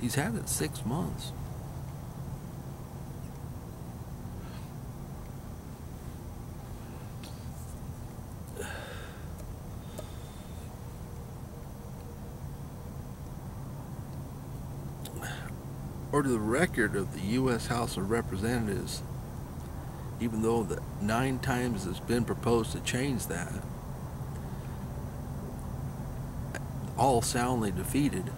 He's had it six months. or to the record of the U.S. House of Representatives, even though the nine times it's been proposed to change that, all soundly defeated.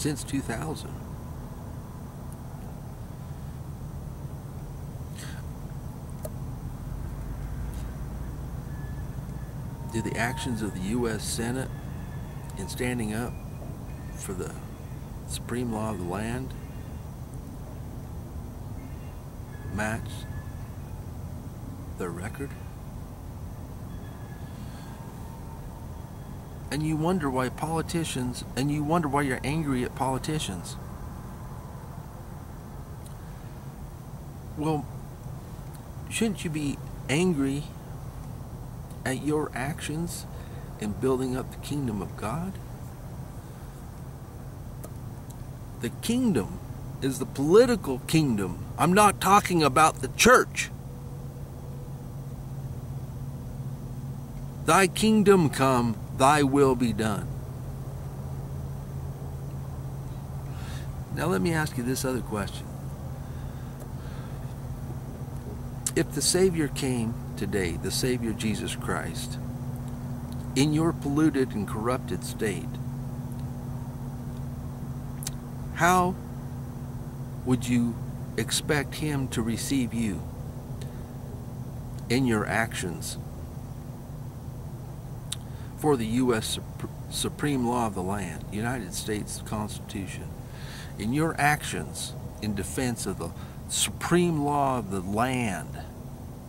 Since 2000. Do the actions of the U.S. Senate in standing up for the supreme law of the land match their record? And you wonder why politicians, and you wonder why you're angry at politicians. Well, shouldn't you be angry at your actions in building up the kingdom of God? The kingdom is the political kingdom. I'm not talking about the church. Thy kingdom come, thy will be done. Now, let me ask you this other question. If the Savior came today, the Savior Jesus Christ, in your polluted and corrupted state, how would you expect Him to receive you in your actions for the U.S. Supreme Law of the Land, United States Constitution, in your actions in defense of the supreme law of the land?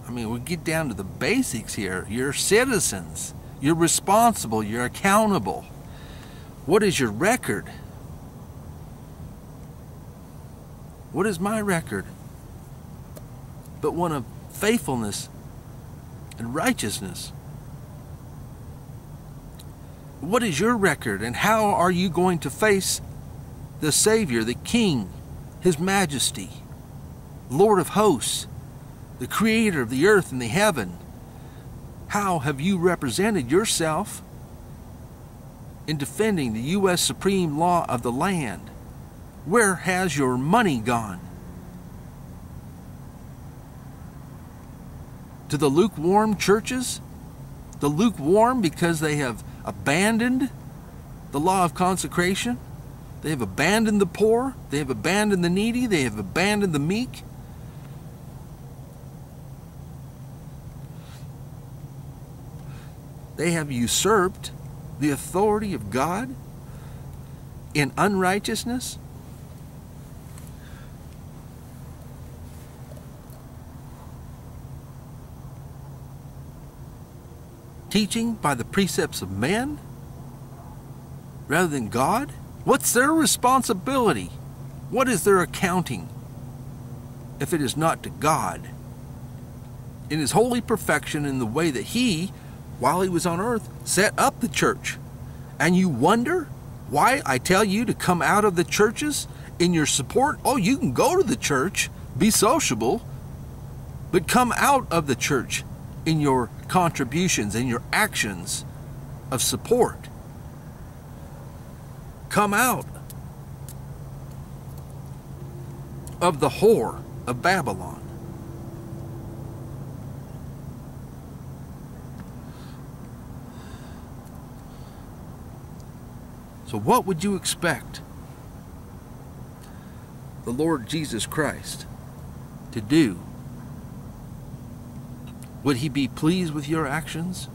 I mean, we get down to the basics here. You're citizens. You're responsible. You're accountable. What is your record? What is my record? But one of faithfulness and righteousness. What is your record and how are you going to face the Savior, the King, His Majesty, Lord of hosts, the Creator of the earth and the heaven? How have you represented yourself in defending the U.S. Supreme Law of the land? Where has your money gone? To the lukewarm churches? The lukewarm because they have abandoned the law of consecration? They have abandoned the poor. They have abandoned the needy. They have abandoned the meek. They have usurped the authority of God in unrighteousness. Teaching by the precepts of men rather than God? What's their responsibility? What is their accounting if it is not to God? In His holy perfection, in the way that He while he was on earth, set up the church. And you wonder why I tell you to come out of the churches in your support? Oh, you can go to the church, be sociable, but come out of the church in your contributions and your actions of support. Come out of the whore of Babylon. So, what would you expect the Lord Jesus Christ to do? Would he be pleased with your actions?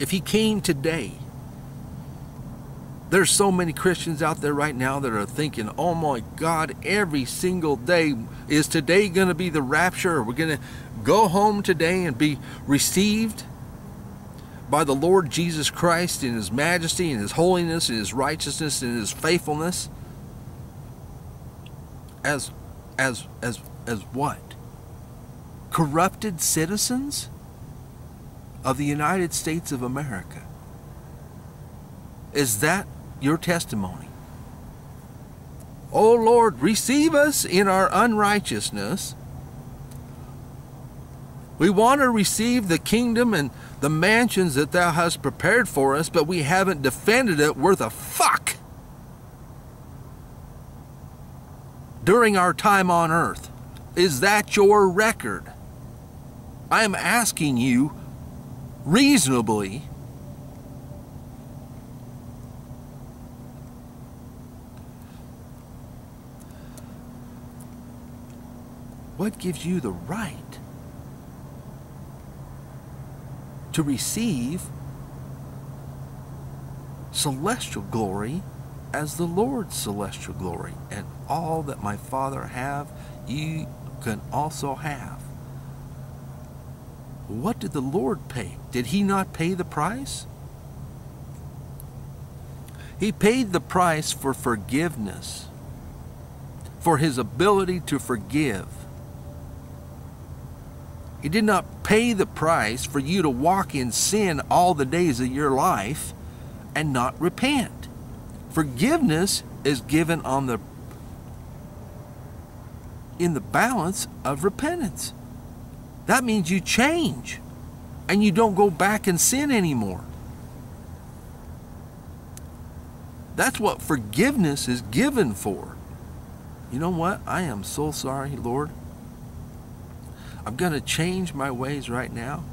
If he came today, there's so many Christians out there right now that are thinking, oh my God, every single day, is today going to be the rapture? We're we going to go home today and be received? by the Lord Jesus Christ in His majesty and His holiness and His righteousness and His faithfulness? As, as, as, as what? Corrupted citizens of the United States of America. Is that your testimony? O Lord, receive us in our unrighteousness. We want to receive the kingdom and the mansions that thou hast prepared for us, but we haven't defended it worth a fuck during our time on earth. Is that your record? I am asking you reasonably what gives you the right to receive celestial glory as the Lord's celestial glory and all that my Father have you can also have what did the Lord pay? Did he not pay the price? He paid the price for forgiveness, for his ability to forgive. He did not pay the price for you to walk in sin all the days of your life and not repent. Forgiveness is given on the in the balance of repentance. That means you change and you don't go back and sin anymore. That's what forgiveness is given for. You know what? I am so sorry, Lord. I'm going to change my ways right now.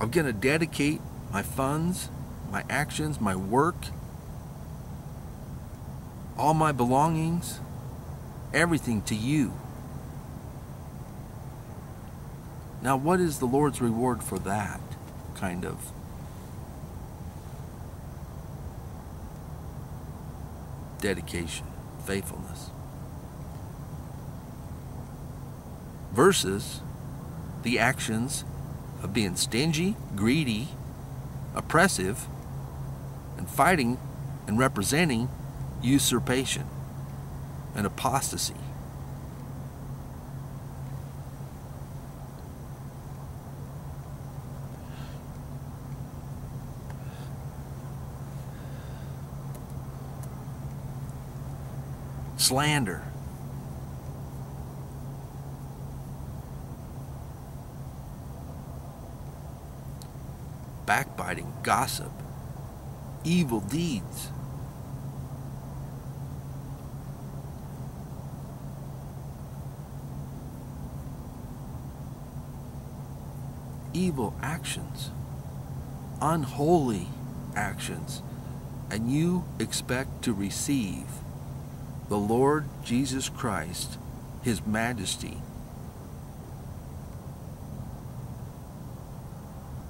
I'm going to dedicate my funds, my actions, my work, all my belongings, everything to you. Now, what is the Lord's reward for that kind of? Dedication, faithfulness. Versus the actions of being stingy, greedy, oppressive, and fighting and representing usurpation and apostasy. Slander. Backbiting, gossip, evil deeds. Evil actions, unholy actions, and you expect to receive the Lord Jesus Christ, His Majesty,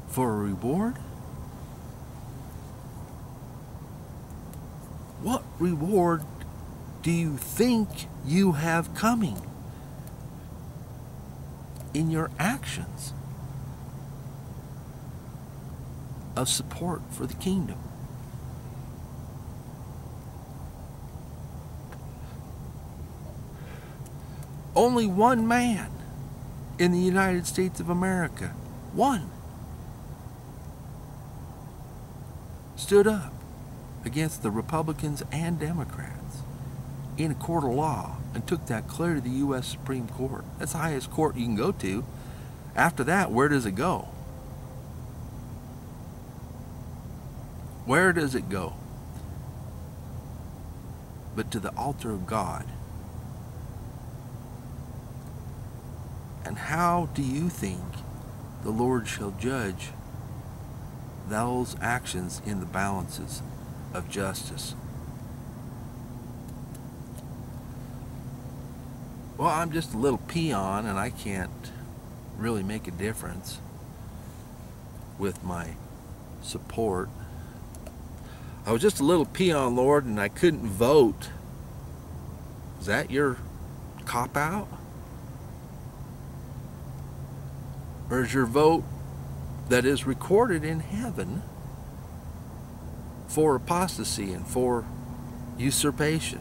for a reward? What reward do you think you have coming in your actions of support for the kingdom? Only one man in the United States of America, one, stood up against the Republicans and Democrats in a court of law and took that clear to the U.S. Supreme Court. That's the highest court you can go to. After that, where does it go? Where does it go? But to the altar of God. And how do you think the Lord shall judge those actions in the balances of justice? Well, I'm just a little peon and I can't really make a difference with my support. I was just a little peon, Lord, and I couldn't vote. Is that your cop out? Or is your vote that is recorded in heaven for apostasy and for usurpation,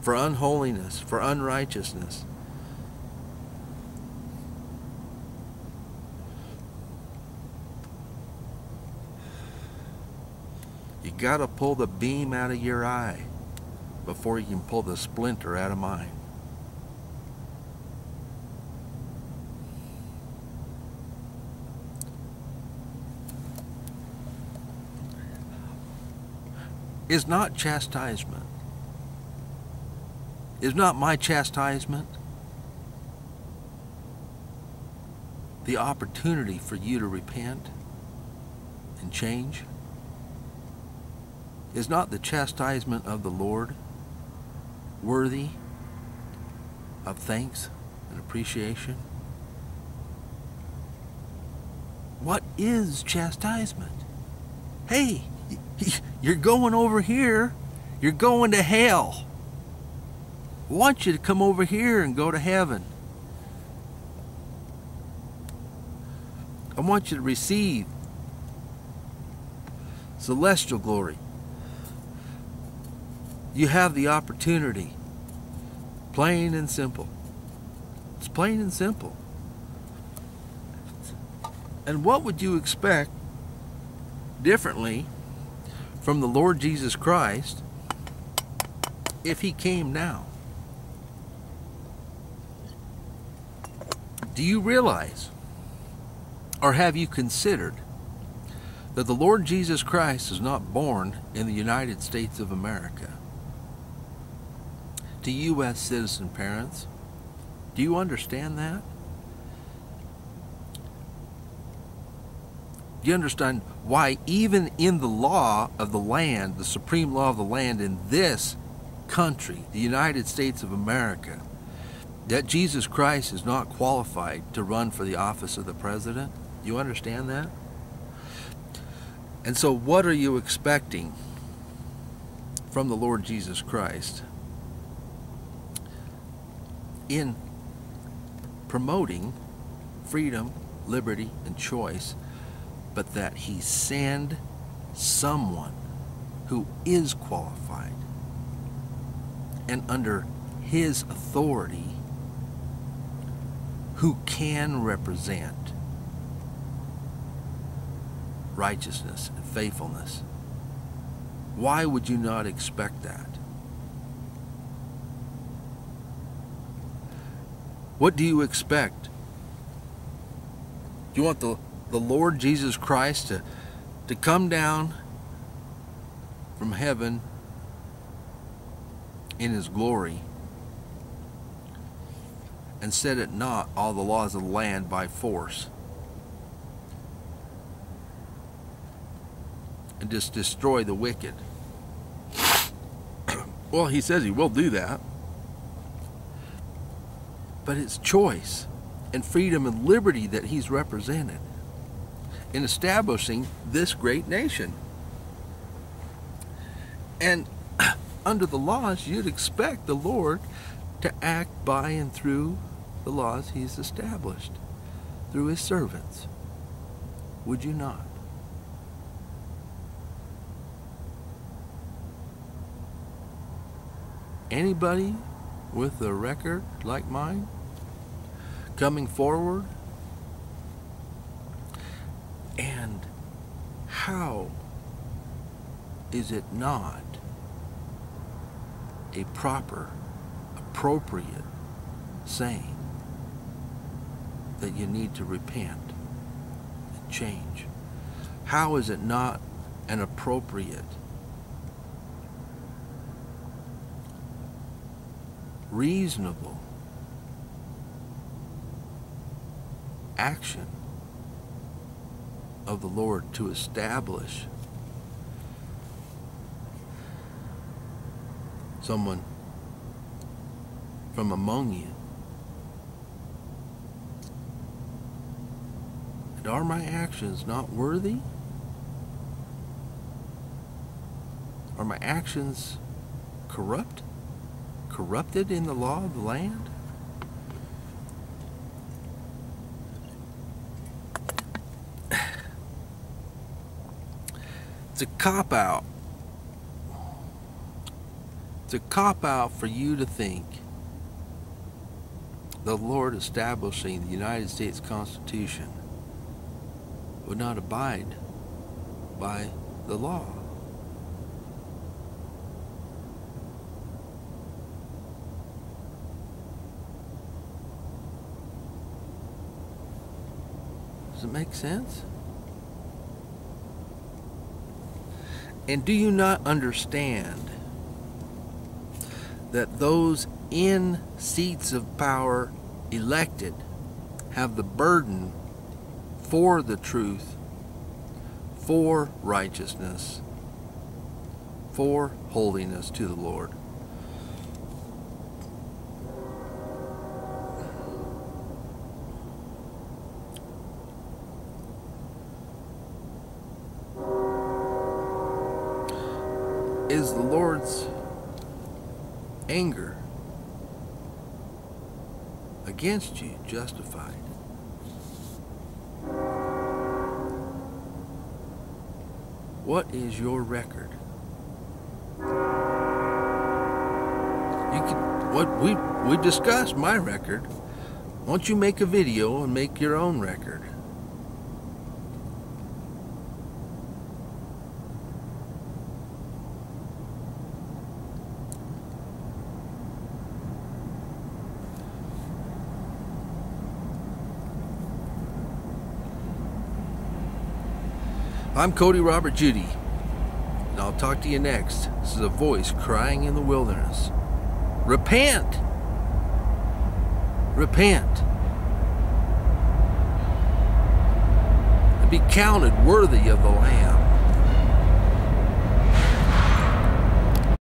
for unholiness, for unrighteousness? You got to pull the beam out of your eye before you can pull the splinter out of mine. Is not chastisement, is not my chastisement the opportunity for you to repent and change? Is not the chastisement of the Lord worthy of thanks and appreciation? What is chastisement? Hey, you're going over here. You're going to hell. I want you to come over here and go to heaven. I want you to receive celestial glory. You have the opportunity. Plain and simple. It's plain and simple. And what would you expect differently from the Lord Jesus Christ if he came now? Do you realize, or have you considered, that the Lord Jesus Christ is not born in the United States of America? To U.S. citizen parents, do you understand that? You understand why, even in the law of the land, the supreme law of the land in this country, the United States of America, that Jesus Christ is not qualified to run for the office of the president? You understand that? And so, what are you expecting from the Lord Jesus Christ in promoting freedom, liberty, and choice? But that he send someone who is qualified and under his authority who can represent righteousness and faithfulness. Why would you not expect that? What do you expect? You want the the Lord Jesus Christ to, to come down from heaven in his glory and set at naught all the laws of the land by force and just destroy the wicked. well, he says he will do that. But it's choice and freedom and liberty that he's represented in establishing this great nation. And under the laws, you'd expect the Lord to act by and through the laws he's established, through his servants. Would you not? Anybody with a record like mine coming forward and how is it not a proper, appropriate saying that you need to repent and change? How is it not an appropriate reasonable action of the Lord to establish someone from among you. And are my actions not worthy? Are my actions corrupt? Corrupted in the law of the land? It's a cop out. It's a cop out for you to think the Lord establishing the United States Constitution would not abide by the law. Does it make sense? And do you not understand that those in seats of power elected have the burden for the truth, for righteousness, for holiness to the Lord? Is the Lord's anger against you justified? What is your record? You can what we we discussed my record. Why don't you make a video and make your own record? I'm Cody Robert Judy, and I'll talk to you next. This is a voice crying in the wilderness. Repent! Repent! And be counted worthy of the Lamb.